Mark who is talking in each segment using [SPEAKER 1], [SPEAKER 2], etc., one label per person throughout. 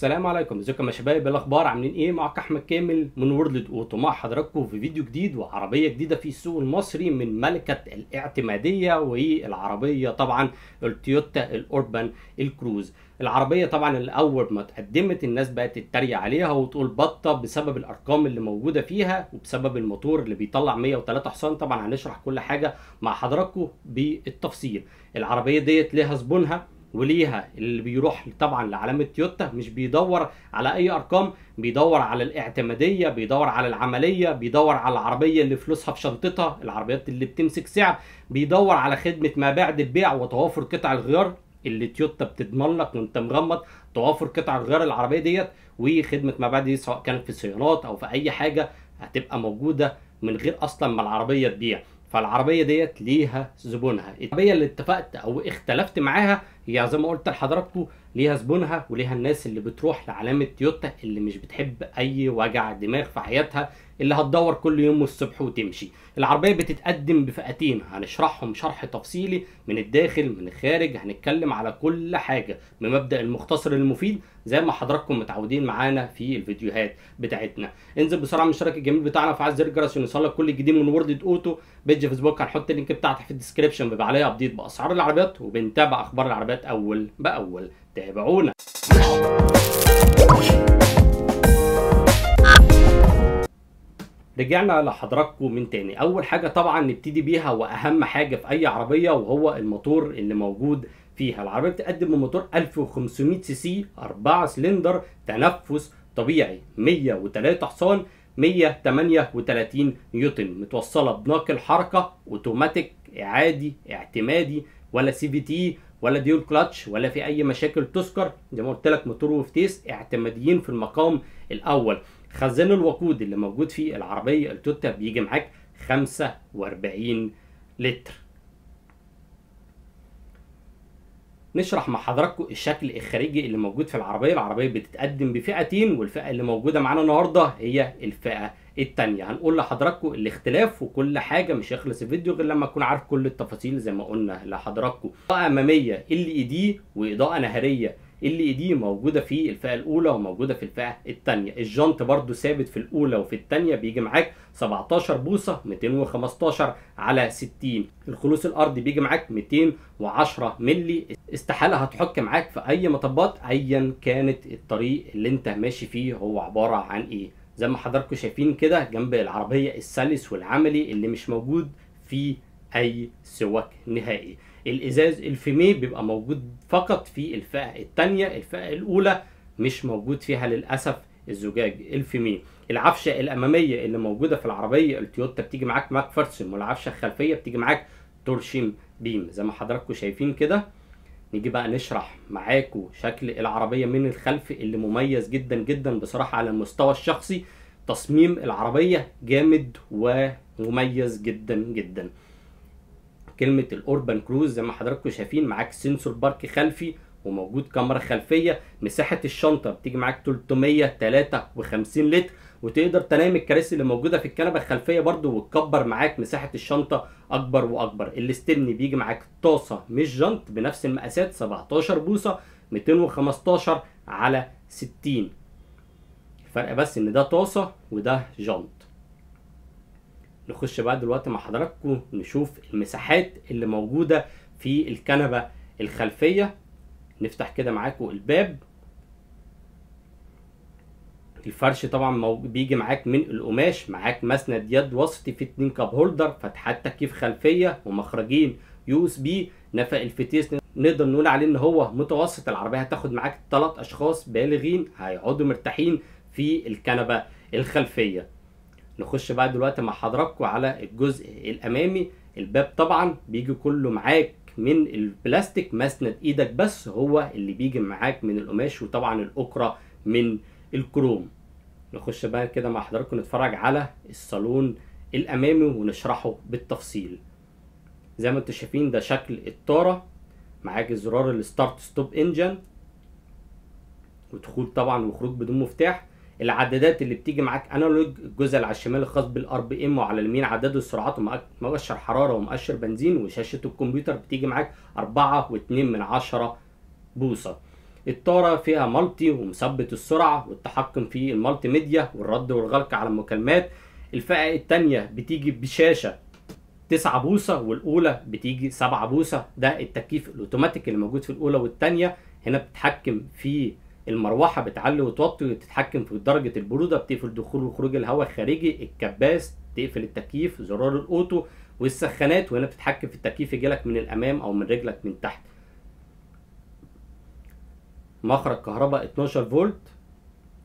[SPEAKER 1] السلام عليكم. إزيكم يا شباب؟ الأخبار عاملين إيه؟ معاك أحمد كامل من وورلد أوتو. مع حضراتكم في فيديو جديد وعربية جديدة في السوق المصري من ملكة الاعتمادية والعربية طبعا التويوتا الأوربان الكروز. العربية طبعا اللي اول ما اتقدمت الناس بقت تتريق عليها وتقول بطة بسبب الأرقام اللي موجودة فيها وبسبب الموتور اللي بيطلع 103 حصان. طبعا هنشرح كل حاجة مع حضراتكم بالتفصيل. العربية ديت ليها زبونها. وليها اللي بيروح طبعا لعلامة تويوتا مش بيدور على أي أرقام بيدور على الاعتمادية بيدور على العملية بيدور على العربية اللي فلوسها في شنطتها العربيات اللي بتمسك سعر بيدور على خدمة ما بعد البيع وتوافر قطع الغيار اللي تويوتا بتضمن لك وأنت مغمض توافر قطع الغيار العربية ديت وخدمة ما بعد دي سواء كانت في صيانات أو في أي حاجة هتبقى موجودة من غير أصلا ما العربية تبيع. فالعربية ديت ليها زبونها. العربية اللي اتفقت أو اختلفت معاها هي زي ما قلت لحضراتكم ليها زبونها وليها الناس اللي بتروح لعلامة تويوتا اللي مش بتحب أي وجع دماغ في حياتها اللي هتدور كل يوم الصبح وتمشي. العربية بتتقدم بفئتين هنشرحهم شرح تفصيلي من الداخل من الخارج هنتكلم على كل حاجة بمبدأ المختصر المفيد زي ما حضراتكم متعودين معانا في الفيديوهات بتاعتنا. انزل بسرعة من الاشتراك الجميل بتاعنا وفعل زر الجرس عشان كل جديد من وورد اوتو. page فيسبوك هنحط ال link بتاعتي في ال description بيبقى عليها update بأسعار العربيات وبنتابع أخبار العربيات أول بأول. تابعونا. رجعنا لحضراتكم من تاني. أول حاجة طبعا نبتدي بيها وأهم حاجة في أي عربية وهو الموتور اللي موجود فيها. العربية بتقدم بموتور 1500 CC 4 سلندر تنفس طبيعي 103 حصان 138 نيوتن. متوصلة بناقل حركة أوتوماتيك عادي اعتمادي ولا CVT ولا dual clutch ولا في أي مشاكل تذكر. زي ما قلت لك موتور وفتيس اعتماديين في المقام الأول. خزان الوقود اللي موجود في العربية التويوتا بيجي معاك 45 لتر. نشرح مع حضراتكم الشكل الخارجي اللي موجود في العربية. العربية بتتقدم بفئتين والفئة اللي موجودة معانا النهارده هي الفئة التانية. هنقول لحضراتكم الاختلاف وكل حاجة مش هيخلص الفيديو غير لما أكون عارف كل التفاصيل زي ما قلنا لحضراتكم. إضاءة أمامية ال اي دي وإضاءة نهارية ال اي دي موجودة في الفئة الأولى وموجودة في الفئة التانية. الجنط برضو ثابت في الأولى وفي التانية بيجي معاك 17 بوصة 215 على 60 الخلوص الأرضي بيجي معاك 210 ملي استحالة هتحك معاك في أي مطبات ايا كانت الطريق اللي أنت ماشي فيه هو عبارة عن إيه؟ زي ما حضراتكم شايفين كده جنب العربية السلس والعملي اللي مش موجود في أي سواك نهائي. الإزاز الفيمي بيبقى موجود فقط في الفئة التانية الفئة الأولى مش موجود فيها للأسف الزجاج الفيمي. العفشة الأمامية اللي موجودة في العربية التويوتا بتيجي معاك MacPherson والعفشة الخلفية بتيجي معاك torsion beam. زي ما حضراتكم شايفين كده نيجي بقى نشرح معاكم شكل العربية من الخلف اللي مميز جدا جدا بصراحة على المستوى الشخصي. تصميم العربية جامد ومميز جدا جدا. كلمة الأوربان كروز زي ما حضراتكم شايفين معاك سنسور بارك خلفي وموجود كاميرا خلفية. مساحة الشنطة بتيجي معاك 353 لتر. وتقدر تنام الكراسي اللي موجودة في الكنبة الخلفية برضو وتكبر معاك مساحة الشنطة أكبر وأكبر. الاستبن بيجي معاك طاسة مش جنط بنفس المقاسات 17 بوصة 215 على 60 الفرق بس إن ده طاسة وده جنط. نخش بقى دلوقتي مع حضراتكم نشوف المساحات اللي موجودة في الكنبة الخلفية. نفتح كده معاكم الباب. الفرش طبعا بيجي معاك من القماش معاك مسند يد وسطي في اتنين cup holder فتحات تكييف خلفية ومخرجين USB نفق الفتيس نقدر نقول عليه إن هو متوسط العربية هتاخد معاك ثلاث أشخاص بالغين هيقعدوا مرتاحين في الكنبة الخلفية. نخش بقى دلوقتي مع حضراتكم على الجزء الأمامي. الباب طبعا بيجي كله معاك من البلاستيك مسند إيدك بس هو اللي بيجي معاك من القماش وطبعا الأكرة من الكروم. نخش بقى كده مع حضراتكم نتفرج على الصالون الأمامي ونشرحه بالتفصيل. زي ما أنتم شايفين ده شكل الطاره معاك زرار ال start stop engine. ودخول طبعا وخروج بدون مفتاح. العدادات اللي بتيجي معاك analog الجزء اللي على الشمال الخاص بال RPM وعلى اليمين عداد السرعات ومؤشر حرارة ومؤشر بنزين. وشاشة الكمبيوتر بتيجي معاك 4 و2 من 10 بوصة. الطارة فيها multi ومثبت السرعة والتحكم في ال multimedia والرد والغلق على المكالمات. الفئة التانية بتيجي بشاشة 9 بوصة والأولى بتيجي 7 بوصة. ده التكييف الأوتوماتيك اللي موجود في الأولى والتانية. هنا بتتحكم في المروحة بتعلي وتوطي وتتحكم في درجة البرودة. بتقفل دخول وخروج الهواء الخارجي الكباس تقفل التكييف زرار ال auto والسخانات. وهنا بتتحكم في التكييف يجيلك من الأمام أو من رجلك من تحت. مخرج كهرباء 12 فولت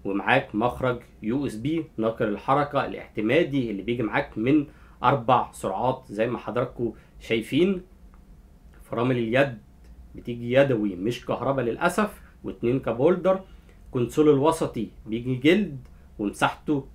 [SPEAKER 1] ومعاك مخرج USB ناقل الحركة الاعتمادي اللي بيجي معاك من أربع سرعات زي ما حضراتكم شايفين. فرامل اليد بتيجي يدوي مش كهرباء للأسف واتنين cup holder. console الوسطي بيجي جلد ومساحته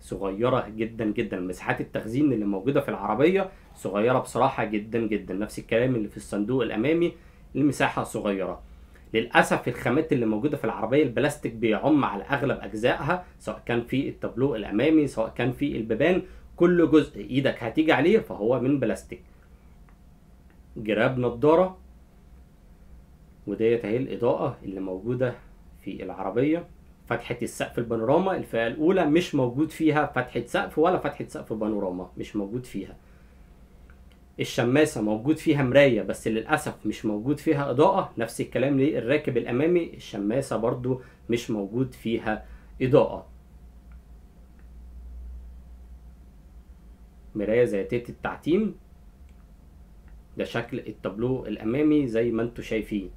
[SPEAKER 1] صغيرة جدا جدا. مساحات التخزين اللي موجودة في العربية صغيرة بصراحة جدا جدا. نفس الكلام اللي في الصندوق الأمامي المساحة صغيرة. للأسف الخامات اللي موجودة في العربية البلاستيك بيعم على أغلب أجزائها سواء كان في التابلو الأمامي سواء كان في البيبان كل جزء إيدك هتيجي عليه فهو من بلاستيك. جراب نضارة وديت أهي الإضاءة اللي موجودة في العربية. فتحة السقف البانوراما الفئة الأولى مش موجود فيها فتحة سقف ولا فتحة سقف بانوراما مش موجود فيها. الشماسة موجود فيها مراية بس للأسف مش موجود فيها إضاءة. نفس الكلام للراكب الأمامي الشماسة برضو مش موجود فيها إضاءة. مراية ذاتية التعتيم. ده شكل التابلو الأمامي زي ما أنتوا شايفين.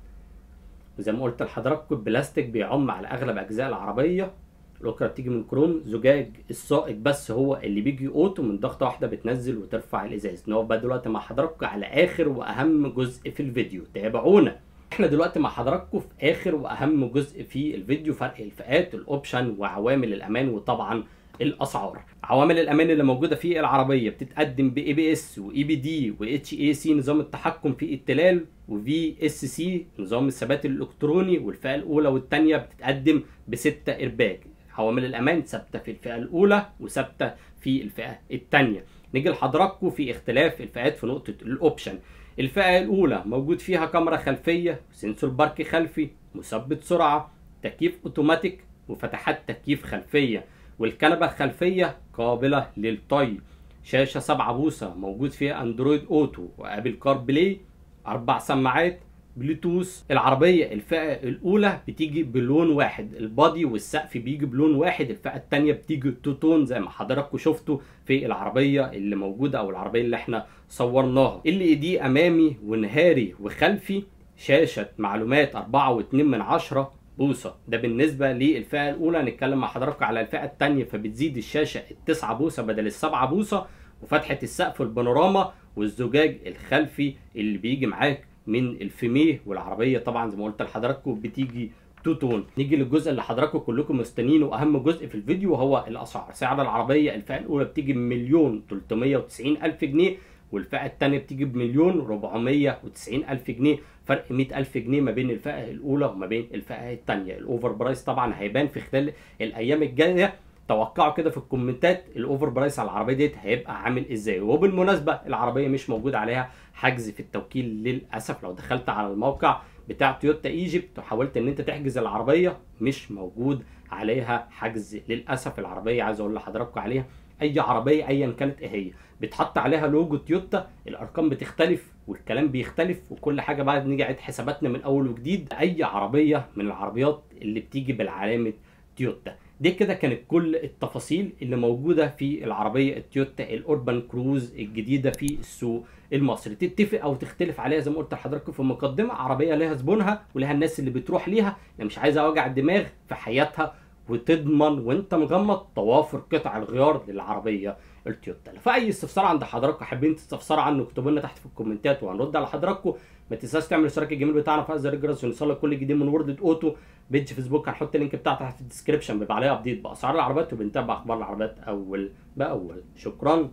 [SPEAKER 1] زي ما قلت لحضراتكم البلاستيك بيعم على أغلب أجزاء العربية. الأكرة بتيجي من كروم زجاج السائق بس هو اللي بيجي auto من ضغطة واحدة بتنزل وترفع الإزاز. نقف بقى دلوقتي مع حضراتكم على آخر وأهم جزء في الفيديو. تابعونا. إحنا دلوقتي مع حضراتكم في آخر وأهم جزء في الفيديو فرق الفئات ال option وعوامل الأمان وطبعا الأسعار. عوامل الأمان اللي موجودة في العربية بتتقدم ب ABS و EBD و HAC نظام التحكم في التلال و VSC نظام الثبات الإلكتروني والفئة الأولى والثانية بتتقدم بستة ارباك عوامل الأمان ثابتة في الفئة الأولى وثابتة في الفئة الثانية. نيجي لحضراتكم في اختلاف الفئات في نقطة ال option الفئة الأولى موجود فيها كاميرا خلفية sensor park خلفي مثبت سرعة تكييف أوتوماتيك وفتحات تكييف خلفية والكنبة الخلفية قابلة للطي. شاشة 7 بوصة موجود فيها Android Auto و Apple CarPlay أربع سماعات بلوتوث. العربية الفئة الأولى بتيجي بلون واحد ال body والسقف بيجي بلون واحد الفئة الثانية بتيجي two tone زي ما حضراتكم شفتوا في العربية اللي موجودة أو العربية اللي إحنا صورناها. اللي دي أمامي ونهاري وخلفي شاشة معلومات 4.2 من عشرة بوصة. ده بالنسبة للفئة الأولى. نتكلم مع حضراتكم على الفئة الثانية فبتزيد الشاشة التسعة بوصة بدل السبعة بوصة وفتحه السقف البانوراما والزجاج الخلفي اللي بيجي معاك. من الفيميه والعربية. طبعا زي ما قلت لحضراتكم بتيجي تو تون. نيجي للجزء اللي حضراتكم كلكم مستنيينه. واهم جزء في الفيديو وهو الأسعار. سعر العربية الفئة الأولى بتيجي بمليون 390 ألف جنيه والفئة الثانية بتيجي بمليون 490 ألف جنيه. فرق 100 ألف جنيه ما بين الفئة الأولى وما بين الفئة الثانية الـ over price طبعا هيبان في خلال الأيام الجاية. توقعوا كده في الكومنتات الـ over price على العربية ديت هيبقى عامل إزاي. وبالمناسبة العربية مش موجود عليها حجز في التوكيل للأسف. لو دخلت على الموقع بتاع تويوتا ايجيبت وحاولت ان انت تحجز العربية مش موجود عليها حجز. للأسف العربية عايز أقول لحضراتكم عليها اي عربية ايا كانت إيه هي بيتحط عليها لوجو تويوتا الأرقام بتختلف والكلام بيختلف وكل حاجة بعد نيجي عيد حساباتنا من أول وجديد. أي عربية من العربيات اللي بتيجي بالعلامة تويوتا. دي كده كانت كل التفاصيل اللي موجودة في العربية التويوتا الأوربان كروز الجديدة في السوق المصري. تتفق أو تختلف عليها زي ما قلت لحضراتكم في المقدمه عربية لها زبونها ولها الناس اللي بتروح ليها. اللي مش عايزه وجع الدماغ في حياتها وتضمن وانت مغمض توافر قطع الغيار للعربية. التويوتا في اي استفسار عند حضراتكم حابين تستفسروا عنه اكتبوا لنا تحت في الكومنتات وهنرد على حضراتكم. ما تنساش تعمل اشتراك الجميل بتاعنا في زر الجرس ونوصلك كل جديد من وورد أوتو. page فيسبوك هنحط ال link بتاعه تحت في ال description بيبقى عليها update بأسعار العربيات وبنتابع أخبار العربيات أول بأول. شكرا.